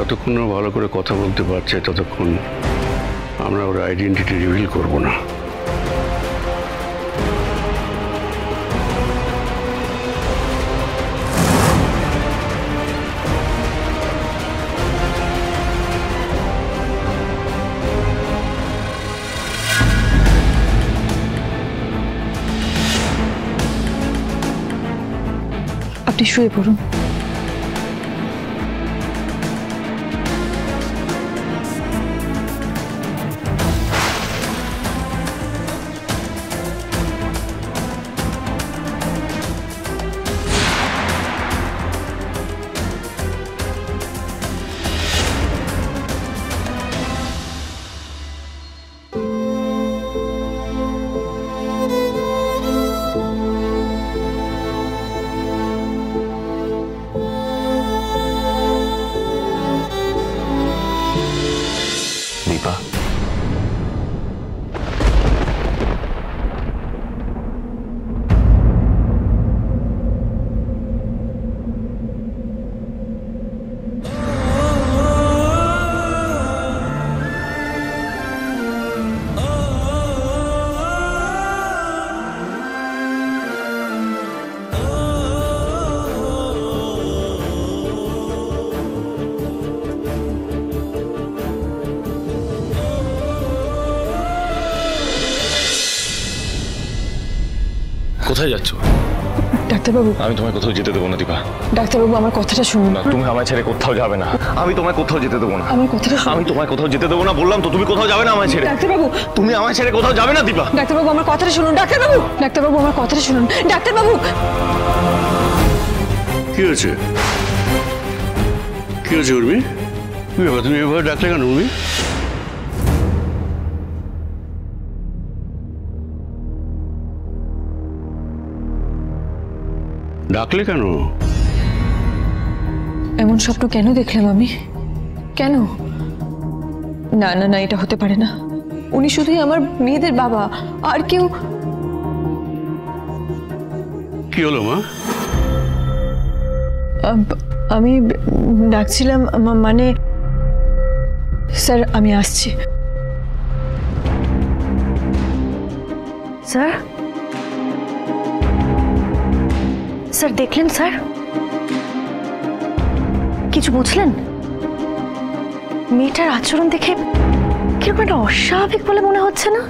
যতক্ষণ ও ভালো করে কথা বলতে পারছে, ততক্ষণ আমরা ওর আইডেন্টিটি রিভিল করব না। আপনি শুয়ে পড়ুন। কোথায় যাচ্ছ? ডাক্তারবাবু। আমি তোমায় কোথাও যেতে দেবো না দীপা। ডাক্তারবাবু আমার কথাটা শুনুন। না তুমি আমায় ছেড়ে কোথাও যাবে না। আমি তোমায় কোথাও যেতে দেবো না। আমার কথাটা আমি তোমায় কোথাও যেতে দেবো না বললাম তো তুমি কোথাও যাবে না আমায় ছেড়ে। ডাক্তারবাবু। তুমি আমায় ছেড়ে কোথাও যাবে না দীপা। ডাক্তারবাবু আমার কথাটা শুনুন। ডাক্তারবাবু ডাক্তারবাবু আমার কথাটা শুনুন। ডাক্তারবাবু। কি হয়েছে? কি হয়েছে উর্মি? তুমি এভাবে ডাকলে কেন উর্মি? ডাকলে কেন? এমন স্বপ্ন কেন দেখলাম আমি? কেন? না না না এটা হতে পারে না। উনি শুধুই আমার মেয়েদের বাবা আর কেউ কি হলো মা? আমি ডাকছিলাম মানে স্যার আমি আসছি। স্যার? স্যার, দেখলেন স্যার? কিছু বুঝলেন? মেয়েটার আচরণ দেখে কীরকম একটা অস্বাভাবিক বলে মনে হচ্ছে না?